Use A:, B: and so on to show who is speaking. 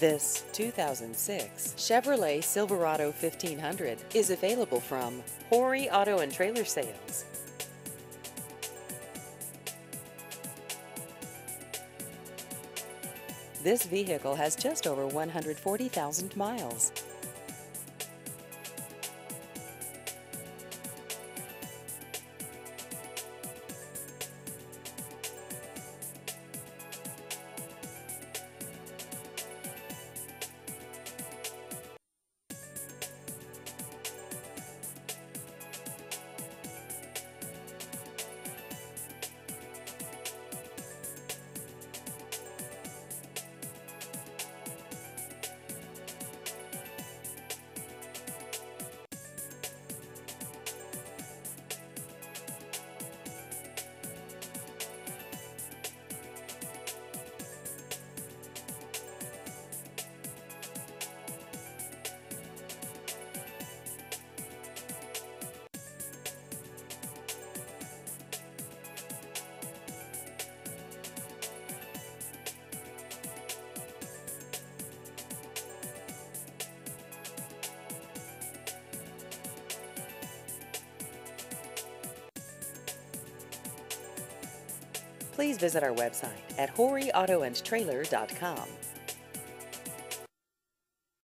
A: This 2006 Chevrolet Silverado 1500 is available from Horry Auto and Trailer Sales. This vehicle has just over 140,000 miles. Please visit our website at horryautoandtrailer.com.